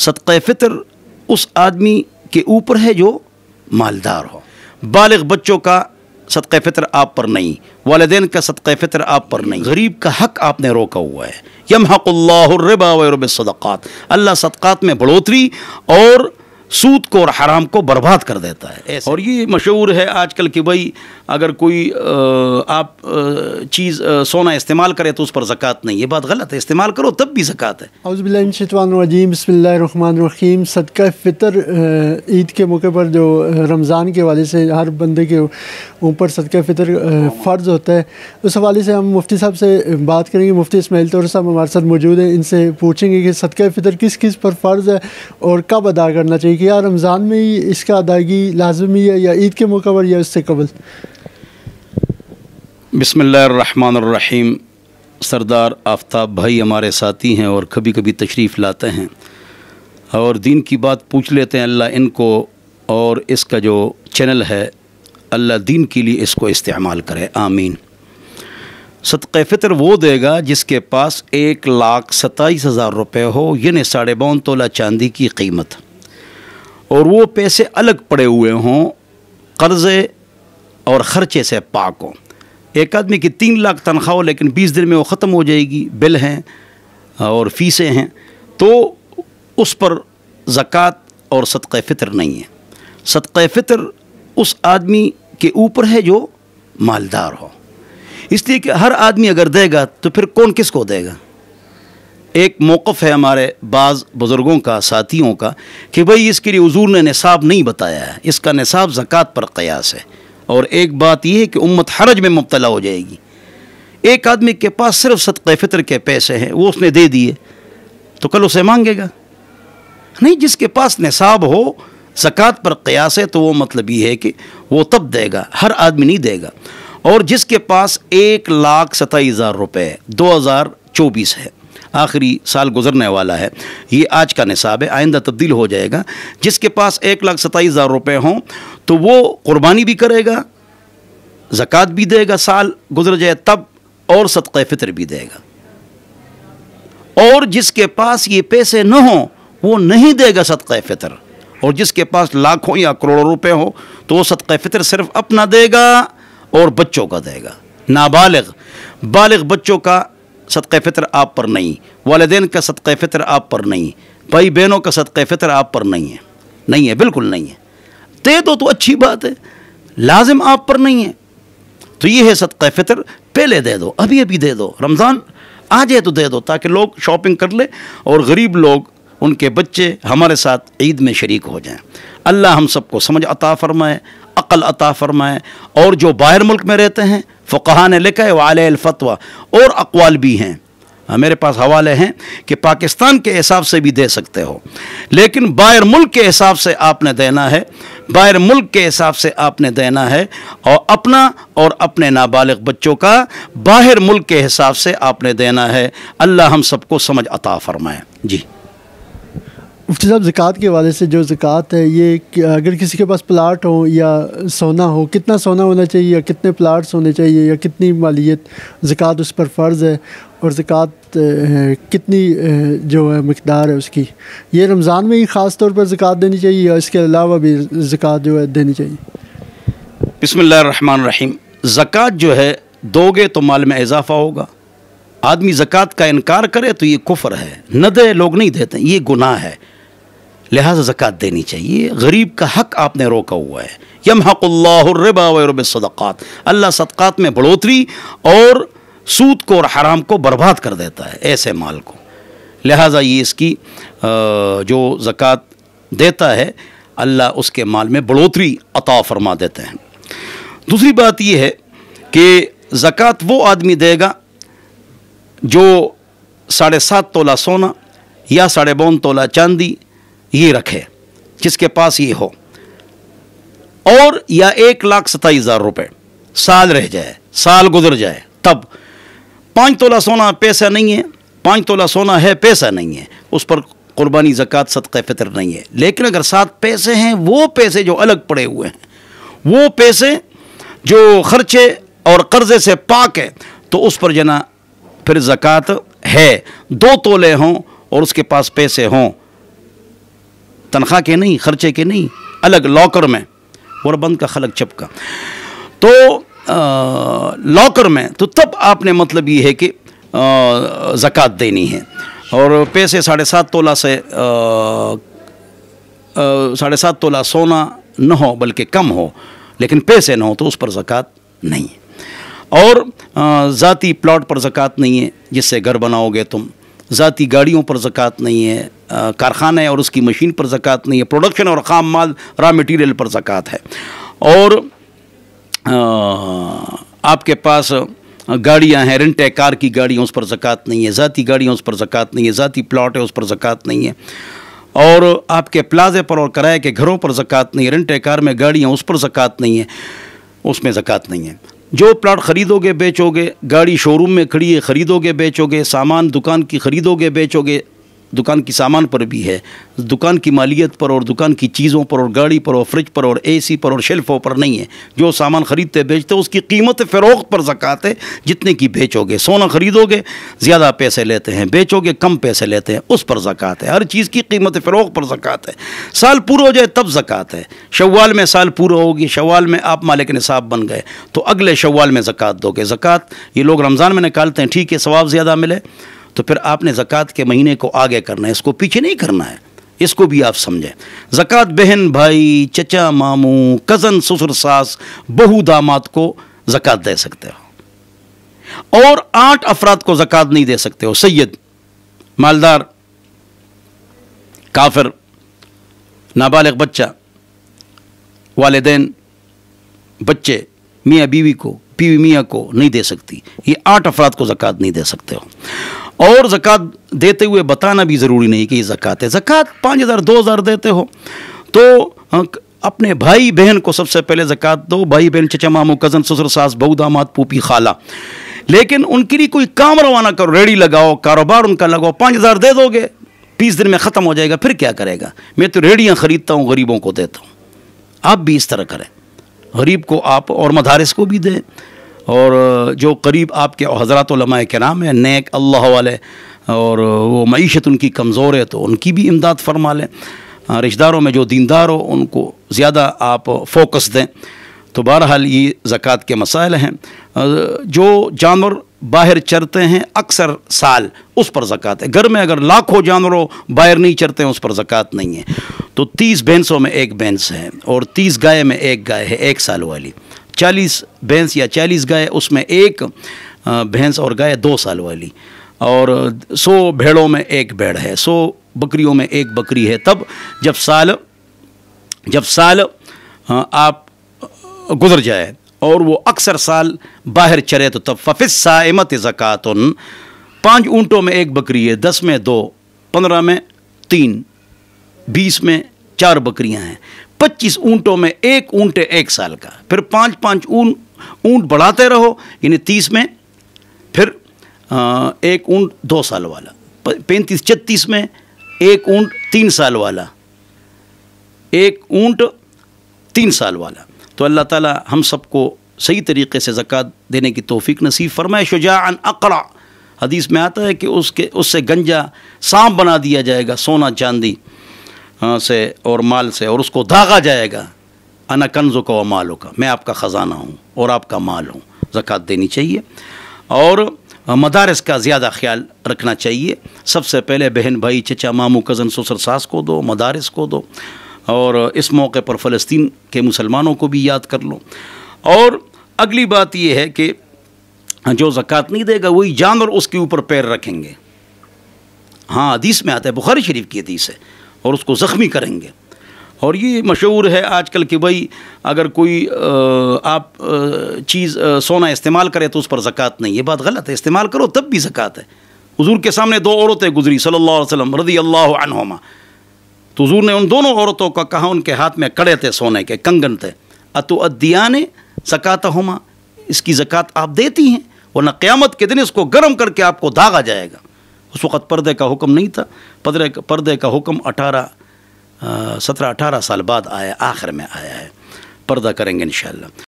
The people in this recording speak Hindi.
सदक़ फ़ितर उस आदमी के ऊपर है जो मालदार हो। बालग बच्चों का सदक़ फ़ितर आप पर नहीं वालदे का सदक़ फ़ितर आप पर नहीं। गरीब का हक आपने रोका हुआ है। यम हक़ल्लाबा वरब सदक़ात। अल्लाह सदक़ात में बढ़ोतरी और सूद को और हराम को बर्बाद कर देता है। और ये मशहूर है आजकल कि भाई अगर कोई आप चीज़ सोना इस्तेमाल करे तो उस पर ज़क़़त नहीं। ये बात गलत है। इस्तेमाल करो तब भी ज़क़़त है। अज़बिल्लाजीम बसमीम सदका फ़ितर ईद के मौके पर जो रमज़ान के हवाले से हर बंदे के ऊपर सदका फ़ितर फ़र्ज़ होता है। उस हवाले से हम मुफ्ती साहब से बात करेंगे। मुफ्ती इसमाइल तौर साहब हमारे साथ मौजूद हैं। इनसे पूछेंगे कि सदका फ़ितर किस किस पर फ़र्ज़ है और कब अदा करना चाहिए कि यार रमज़ान में ही इसका अदायगी लाजमी है या ईद के मौका पर या उससे कबल? बिसमीम सरदार आफ्ताब भाई हमारे साथी हैं और कभी कभी तशरीफ़ लाते हैं। और दीन की बात पूछ लेते हैं, अल्लाह इनको और इसका जो चैनल है, अल्लाह दीन के लिए इसको इस्तेमाल करे। आमीन। सदक़ फ़ितर वो देगा जिसके पास एक लाख सत्ताईस हज़ार रुपये हो, यानी साढ़े बावन तोला चांदी की कीमत। और वो पैसे अलग पड़े हुए हों, कर्ज़े और ख़र्चे से पाक हों। एक आदमी की तीन लाख तनख्वाह हो, लेकिन बीस दिन में वो ख़त्म हो जाएगी, बिल हैं और फ़ीसें हैं तो उस पर ज़क़़त और सदक़ फ़ितर नहीं है। सदक़ फ़ितर उस आदमी के ऊपर है जो मालदार हो। इसलिए कि हर आदमी अगर देगा तो फिर कौन किसको देगा? एक मौक़ है हमारे बाज़ बुज़ुर्गों का, साथियों का, कि भाई इसके लिए हजूर ने निसाब नहीं बताया है। इसका निसाब ज़क़़त पर क़यास है। और एक बात यह है कि उम्मत हरज में मुबतला हो जाएगी। एक आदमी के पास सिर्फ़ सदक़ फ़ितर के पैसे हैं, वो उसने दे दिए तो कल उसे मांगेगा। नहीं, जिसके पास निसाब हो, ज़क़़त पर क़यास है तो वो मतलब ये है कि वो तब देगा, हर आदमी नहीं देगा। और जिसके पास एक लाख सताईस हज़ार रुपये दो हज़ार चौबीस है आखिरी साल गुजरने वाला है। ये आज का निसाब है, आइंदा तब्दील हो जाएगा। जिसके पास एक लाख सत्ताईस हज़ार रुपये हों तो वो क़ुरबानी भी करेगा, ज़क़़त भी देगा, साल गुजर जाए तब और सदक़ फ़ितर भी देगा। और जिसके पास ये पैसे न हों, वो नहीं देगा सदक़ फ़ितर। और जिसके पास लाखों या करोड़ों रुपए हो तो वो सदक़ फ़ितर सिर्फ़ अपना देगा और बच्चों का देगा। नाबालिग, बालिग बच्चों का सदक़ फ़ितर आप पर नहीं, वालदेन का सदक़ फ़ितर आप पर नहीं भाई बहनों का सदक़ फ़ितर आप पर नहीं है। नहीं है, बिल्कुल नहीं है। दे दो तो अच्छी बात है, लाजिम आप पर नहीं है। तो ये है सदक़ फ़ितर, पहले दे दो अभी अभी दे दो। रमज़ान आ जाए तो दे दो, ताकि लोग शॉपिंग कर ले और गरीब लोग, उनके बच्चे हमारे साथ ईद में शरीक हो जाएँ। अल्लाह हम सबको समझ अता फ़रमाए, अक़ल अता फ़रमाए, और जो बाहर मुल्क में रहते हैं फ़ुकहा ने लिखा है वालफ़तवा और अकवाल भी हैं, मेरे पास हवाले हैं कि पाकिस्तान के हिसाब से भी दे सकते हो, लेकिन बाहर मुल्क के हिसाब से आपने देना है, बाहर मुल्क के हिसाब से आपने देना है, और अपना और अपने नाबालिग बच्चों का बाहर मुल्क के हिसाब से आपने देना है। अल्लाह हम सबको समझ अता फ़रमाए। जी। मुफ्ती साहब, ज़क़़त के हवाले से जो ज़क़़त है, ये अगर किसी के पास प्लाट हो या सोना हो, कितना सोना होना चाहिए या कितने प्लाट्स होने चाहिए या कितनी मालियत, ज़क़़त उस पर फ़र्ज़ है और ज़क़़त कितनी जो है, मकदार है उसकी। ये रमज़ान में ही ख़ास तौर पर ज़क़़त देनी चाहिए या इसके अलावा भी ज़क़़त जो है देनी चाहिए? बसमीम ज़क़़त जो है, दोगे तो माल में इजाफ़ा होगा। आदमी ज़क़़त का इनकार करे तो ये कुफर है। न दे, लोग नहीं देते। ये गुनाह है। लिहाजा ज़क़़त देनी चाहिए। गरीब का हक आपने रोका हुआ है। यम हक़ल्लाबा अल्लाह सदक़ात में बढ़ोतरी और सूद को और हराम को बर्बाद कर देता है ऐसे माल को। लिहाजा ये इसकी जो ज़क़़त देता है, अल्लाह उसके माल में बढ़ोतरी अता फरमा देते हैं। दूसरी बात यह है कि ज़क़़त वो आदमी देगा जो साढ़े सात तोला सोना या साढ़े बावन तोला चांदी ये रखे, जिसके पास ये हो। और या एक लाख सत्ताईस हज़ार रुपये साल रह जाए, साल गुजर जाए, तब पाँच तोला सोना पैसा नहीं है, पाँच तोला सोना है, पैसा नहीं है। उस पर कुर्बानी, ज़क़़त, सदक़, फ़ितर नहीं है। लेकिन अगर सात पैसे हैं, वो पैसे जो अलग पड़े हुए हैं, वो पैसे जो ख़र्चे और कर्ज़े से पाक है तो उस पर जना फिर ज़क़़त है। दो तोले हों और उसके पास पैसे हों। तनख्वाह के नहीं, ख़र्चे के नहीं, अलग लॉकर में बंद का खलक चपका। तो लॉकर में तो तब आपने मतलब ये है कि ज़क़़त देनी है। और पैसे साढ़े सात तोला से साढ़े सात तोला सोना न हो, बल्कि कम हो, लेकिन पैसे न हो तो उस पर ज़क़़त नहीं है। और ज़ाती प्लॉट पर ज़क़़त नहीं है, जिससे घर बनाओगे तुम ज़ाती गाड़ियों पर ज़क़़त नहीं है कारखाने और उसकी मशीन पर ज़क़़त नहीं है, प्रोडक्शन और ख़ाम माल, रॉ मटीरियल पर ज़क़़त है। और आपके पास गाड़ियाँ हैं, रेंट है कार की गाड़ियाँ उस पर ज़क़़त नहीं है, ज़ाती गाड़ियाँ उस पर ज़क़़त नहीं है, ज़ाती प्लाट है उस पर ज़क़़त नहीं है। और आपके प्लाजे पर और किराए के घरों पर ज़क़़त नहीं है, रेंट कार में गाड़ियाँ उस पर ज़क़़त नहीं है, उसमें ज़क़़त नहीं है। जो प्लाट ख़रीदोगे, बेचोगे, गाड़ी शोरूम में खड़ी है, ख़रीदोगे, बेचोगे, सामान, दुकान की ख़रीदोगे, बेचोगे दुकान की सामान पर भी है। दुकान की मालियत पर और दुकान की चीज़ों पर और गाड़ी पर और फ्रिज पर और एसी पर और शेल्फों पर नहीं है। जो सामान ख़रीदते बेचते उसकी कीमत फ़रोख्त पर जक़ात है, जितने की बेचोगे। सोना ख़रीदोगे, ज़्यादा पैसे लेते हैं, बेचोगे, कम पैसे लेते हैं, उस पर ज़क़़त है। हर चीज़ की कीमत फ़रोख्त पर ज़क़़त है। साल पूरा हो जाए, तब ज़क़़त है। शवाल में साल पूरा होगी शवाल में आप मालिक निसाब बन गए तो अगले शवाल में ज़क़़त दोगे। ज़क़़त, ये लोग रमज़ान में निकालते हैं, ठीक है, सवाब ज़्यादा मिले। तो फिर आपने ज़क़़त के महीने को आगे करना है, इसको पीछे नहीं करना है। इसको भी आप समझें। ज़क़़त बहन, भाई, चचा, मामू, कज़न, ससुर, सास, बहू, दामाद को ज़क़़त दे सकते हो। और आठ अफराद को ज़क़़त नहीं दे सकते हो। सैयद, मालदार, काफिर, नाबालिग बच्चा, वालदेन, बच्चे, मियाँ बीवी को, बीवी मियाँ को नहीं दे सकती। ये आठ अफराद को ज़क़़त नहीं दे सकते हो। और ज़क़़त देते हुए बताना भी ज़रूरी नहीं कि ये ज़क़़त है। ज़क़़त पाँच हज़ार, दो हज़ार देते हो। तो अपने भाई बहन को सबसे पहले ज़क़़त दो। भाई बहन चचा, मामू, कज़न, ससुर, सास, बहू, दामाद पूपी खाला। लेकिन उनके लिए कोई काम रवाना करो। रेडी लगाओ, कारोबार उनका लगाओ। पाँच हज़ार दे दोगे बीस दिन में ख़त्म हो जाएगा, फिर क्या करेगा? मैं तो रेडियाँ ख़रीदता हूँ, गरीबों को देता हूँ। आप भी इस तरह करें। गरीब को आप और मदारस को भी दें। और जो करीब आपके हज़रत के नाम है, नेक अल्लाह वाले, और वो मीशत उनकी कमज़ोर है तो उनकी भी इमदाद फरमा लें। रिश्तेदारों में जो दीनदार हो, उनको ज़्यादा आप फोकस दें। तो बहरहाल ये ज़क़़त के मसाइल हैं। जो जानवर बाहर चरते हैं, अक्सर साल उस पर ज़क़़त है। घर में अगर लाखों जानवरों बाहर नहीं चरते हैं उस पर ज़क़़त नहीं है। तो तीस भैंसों में एक भैंस है, और तीस गाय में एक गाय है, एक साल वाली। चालीस भैंस या चालीस गाय, उसमें एक भैंस और गाय दो साल वाली और सौ भेड़ों में एक भेड़ है, सौ बकरियों में एक बकरी है। तब जब साल जब साल आप गुजर जाए और वो अक्सर साल बाहर चले तो तब फ़िस सामत ज़क़़तन, पाँच ऊँटों में एक बकरी है, दस में दो, पंद्रह में तीन, बीस में चार बकरियाँ हैं। पच्चीस ऊँटों में एक ऊँट एक साल का। फिर पाँच पाँच ऊँट ऊँट बढ़ाते रहो, यानी तीस में, फिर एक ऊँट दो साल वाला पैंतीस छत्तीस में, एक ऊँट तीन साल वाला, एक ऊँट तीन साल वाला। तो अल्लाह ताला हम सबको सही तरीके से ज़क़़त देने की तोफ़ी नसीब फरमाए। शुजान अकड़ा हदीस में आता है कि उसके, उससे गंजा सांप बना दिया जाएगा, सोना चांदी। से और माल से, और उसको दागा जाएगा। अना कंजो का व मालों का मैं आपका ख़जाना हूँ और आपका माल हूँ। ज़क़़त देनी चाहिए। और मदारस का ज़्यादा ख्याल रखना चाहिए। सबसे पहले बहन भाई, चचा, मामू, कज़न, ससुर, सास को दो, मदारस को दो। और इस मौके पर फ़लस्तीन के मुसलमानों को भी याद कर लो। और अगली बात यह है कि जो ज़क़़त नहीं देगा, वही जानवर उसके ऊपर पैर रखेंगे। हाँ हदीस में आता है, बुखारी शरीफ की हदीस है। और उसको ज़ख्मी करेंगे। और ये मशहूर है आजकल कि भाई अगर कोई आप चीज़ सोना इस्तेमाल करें तो उस पर ज़क़़त नहीं। ये बात गलत है। इस्तेमाल करो तब भी ज़क़़त है। हजूर के सामने दो औरतें गुजरी, सल्लल्लाहु अलैहि वसल्लम रदी अल्लाह अनहुमा। तो हजूर ने उन दोनों औरतों का कहा, उनके हाथ में कड़े थे सोने के, कंगन थे। अतो अदियान ज़क़़त हुमा इसकी ज़क़़त आप देती हैं, वरना क़्यामत के दिन इसको गर्म करके आपको दागा जाएगा। उस वक़्त पर्दे का हुक्म नहीं था। पर्दे पर्दे का हुक्म अठारह सत्रह, अठारह साल बाद आया, आखिर में आया है। पर्दा करेंगे इन